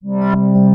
Música